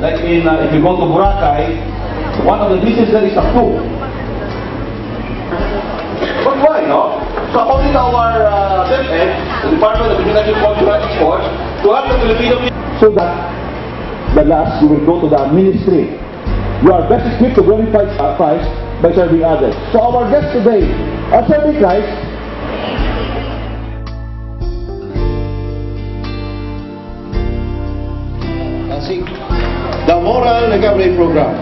like in, uh, if you go to Boracay, one of the beaches there is a pool. But why, no? So according to our uh, the Department of Agriculture and Export, to have the Filipino people so that the last you will go to the ministry. You are best equipped to glorify Christ by serving others. So our guest today are serving Christ Asik. The Moral Recovery Program.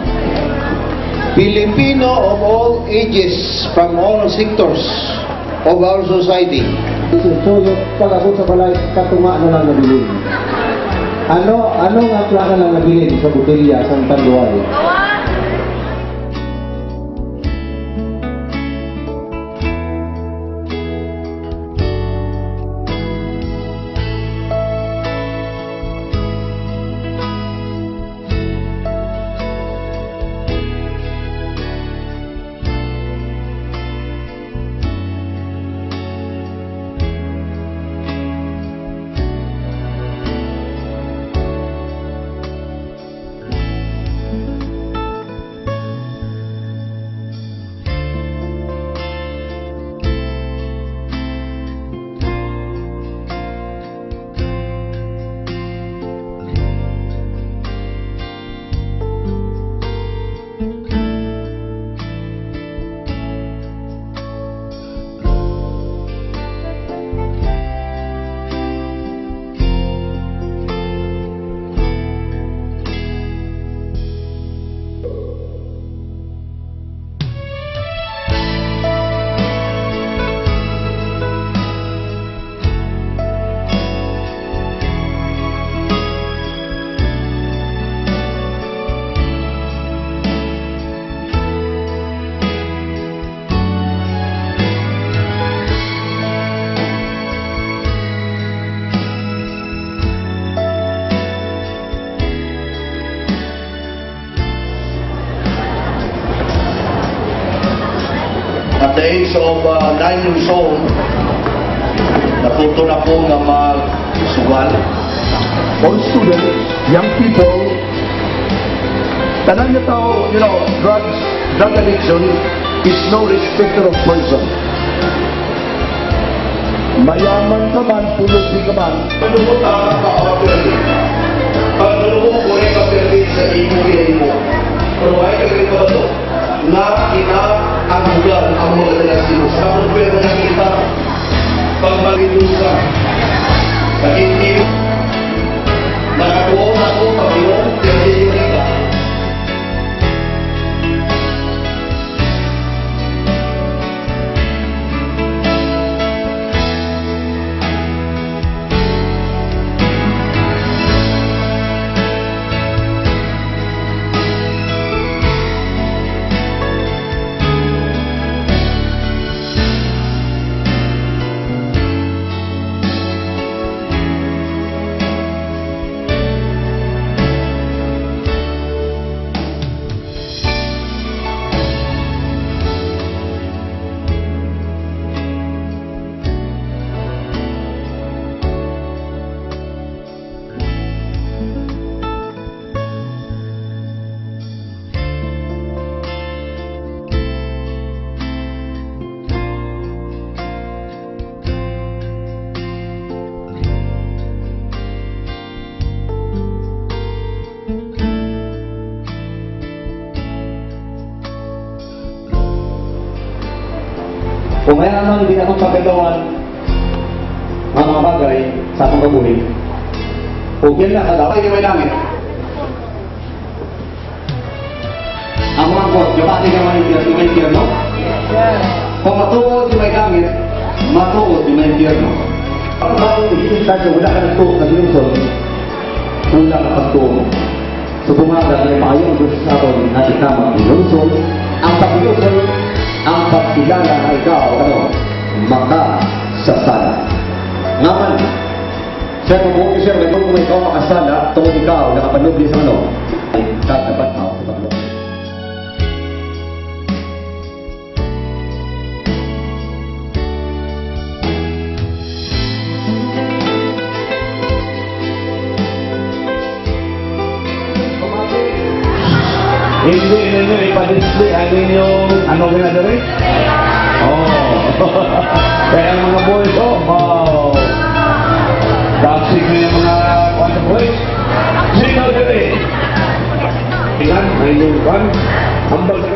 Filipino of all ages from all sectors of our society. Susuyot pag-abot sa balay, katunga na lang nabilin. Ano, ano nga plaka lang nabilin sa butilya sa tanduay? Age of uh, 9 years old, natuto na po nga magsugal. All students, young people, tanan niyo tao, you know, drugs, drug addiction is no respecter of person. Mayaman ka man, pulog di ka man, Ano mo ka kapapirli? Pag ano mo ko rin kapirli sa imo imo. Pero ay kagawin ko ba ito? Na inaagugan Pemain anon ditakut pakai kawan. Mama pakai sama kebuhi. Mungkin nggak ada apa yang main ya? Aku angkot, coba tiga main dia, main no. Main kami, matuul di main dia no. Kalau mau kita coba kan tuh kan nyusul. Tunda lepas di hati kamar ang Apa nyusul? Na ikaw, ano, makasasala. Ngaman, Sir, buong sir, may kung ikaw makasala, tungkol ikaw, nakapanood din sa ano, ay katapat Hindi ninyo ipa-display ano yung ano ginagawa? Oh. Kaya ang mga boys, oh, wow. Daxig na yung mga kwanta boys. Sino dali? Tingnan, ay yung kwan. Ambag.